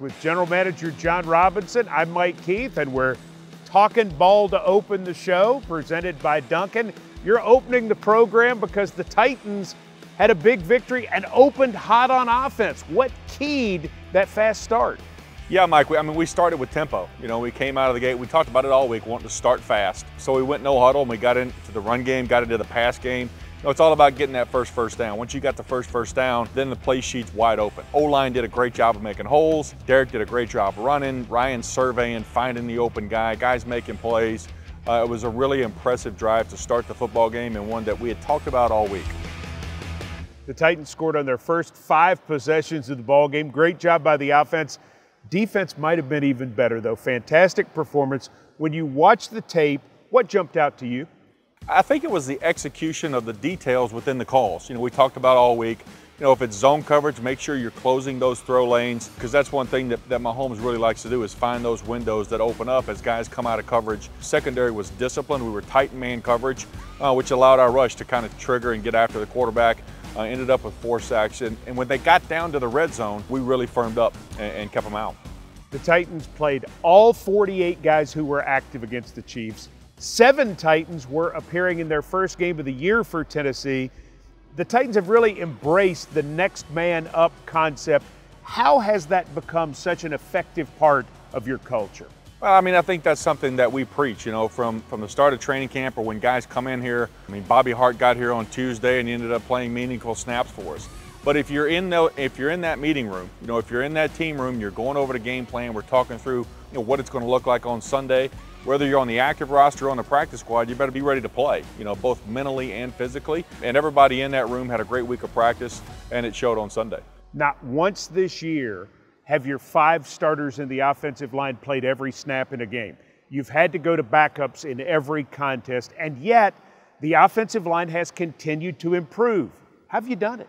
With General Manager Jon Robinson, I'm Mike Keith, and we're talking ball to open the show, presented by Duncan. You're opening the program because the Titans had a big victory and opened hot on offense. What keyed that fast start? Yeah, Mike, we, I mean, we started with tempo. You know, we came out of the gate, we talked about it all week, wanting to start fast. So we went no huddle and we got into the run game, got into the pass game. Know, it's all about getting that first first down. Once you got the first first down, then the play sheet's wide open. O-line did a great job of making holes. Derrick did a great job running. Ryan surveying, finding the open guy, guys making plays. Uh, it was a really impressive drive to start the football game and one that we had talked about all week. The Titans scored on their first five possessions of the ball game. Great job by the offense. Defense might have been even better, though. Fantastic performance. When you watch the tape, what jumped out to you? I think it was the execution of the details within the calls. You know, we talked about all week. You know, if it's zone coverage, make sure you're closing those throw lanes because that's one thing that, that Mahomes really likes to do is find those windows that open up as guys come out of coverage. Secondary was disciplined. We were tight man coverage, uh, which allowed our rush to kind of trigger and get after the quarterback. Uh, ended up with four sacks. And, and, when they got down to the red zone, we really firmed up and, and kept them out. The Titans played all 48 guys who were active against the Chiefs. Seven Titans were appearing in their first game of the year for Tennessee. The Titans have really embraced the next man up concept. How has that become such an effective part of your culture? Well, I mean, I think that's something that we preach, you know, from, from the start of training camp or when guys come in here. I mean, Bobby Hart got here on Tuesday and he ended up playing meaningful snaps for us. But if you're in the, if you're in that meeting room, you know, if you're in that team room, you're going over the game plan, we're talking through, you know, what it's going to look like on Sunday. Whether you're on the active roster or on the practice squad, you better be ready to play, you know, both mentally and physically. And everybody in that room had a great week of practice, and it showed on Sunday. Not once this year have your five starters in the offensive line played every snap in a game. You've had to go to backups in every contest, and yet the offensive line has continued to improve. Have you done it?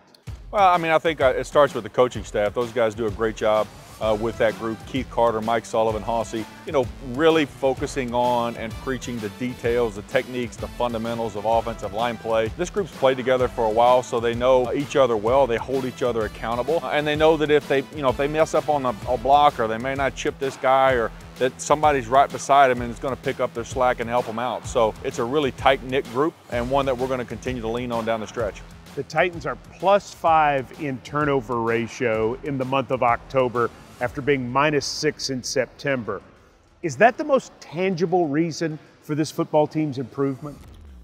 Well, I mean, I think uh, it starts with the coaching staff. Those guys do a great job uh, with that group. Keith Carter, Mike Sullivan, Hossey, you know, really focusing on and preaching the details, the techniques, the fundamentals of offensive line play. This group's played together for a while, so they know each other well. They hold each other accountable, and they know that if they, you know, if they mess up on a, a block or they may not chip this guy or that somebody's right beside them and is going to pick up their slack and help them out. So it's a really tight-knit group and one that we're going to continue to lean on down the stretch. The Titans are plus five in turnover ratio in the month of October after being minus six in September. Is that the most tangible reason for this football team's improvement?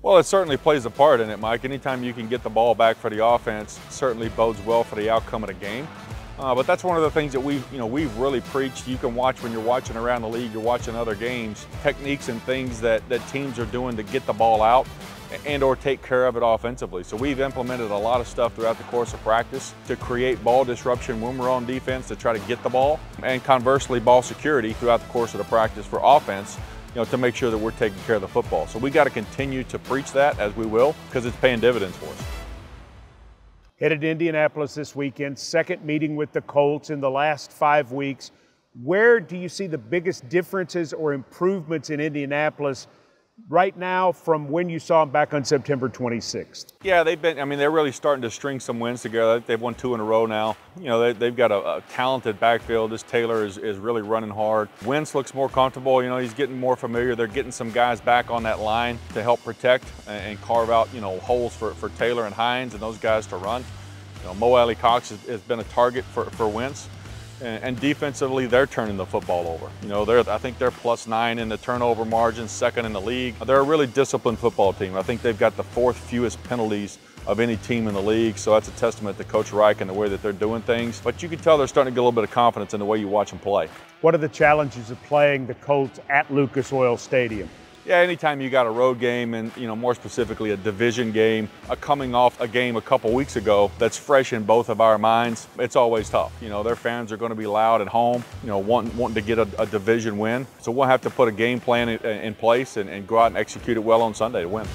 Well, it certainly plays a part in it, Mike. Anytime you can get the ball back for the offense, certainly bodes well for the outcome of the game. Uh, but that's one of the things that we've, you know, we've really preached. You can watch when you're watching around the league, you're watching other games, techniques and things that, that teams are doing to get the ball out and or take care of it offensively. So we've implemented a lot of stuff throughout the course of practice to create ball disruption when we're on defense to try to get the ball and conversely ball security throughout the course of the practice for offense you know, to make sure that we're taking care of the football. So we got to continue to preach that as we will because it's paying dividends for us. Headed to Indianapolis this weekend, second meeting with the Colts in the last five weeks. Where do you see the biggest differences or improvements in Indianapolis right now from when you saw them back on September 26th? Yeah, they've been, I mean, they're really starting to string some wins together. They've won two in a row now. You know, they, have got a, a, talented backfield. This Taylor is, is really running hard. Wentz looks more comfortable. You know, he's getting more familiar. They're getting some guys back on that line to help protect and, and carve out, you know, holes for, for Taylor and Hines and those guys to run. You know, Mo Alie-Cox has, has been a target for, for Wentz and, defensively, they're turning the football over. You know, they're, I think they're plus nine in the turnover margin, second in the league. They're a really disciplined football team. I think they've got the fourth fewest penalties of any team in the league, so that's a testament to Coach Reich and the way that they're doing things. But you can tell they're starting to get a little bit of confidence in the way you watch them play. What are the challenges of playing the Colts at Lucas Oil Stadium? Yeah, anytime you got a road game and, you know, more specifically a division game, a coming off a game a couple weeks ago that's fresh in both of our minds, it's always tough. You know, their fans are going to be loud at home, you know, wanting, wanting to get a, a division win. So we'll have to put a game plan in, in place and, and go out and execute it well on Sunday to win.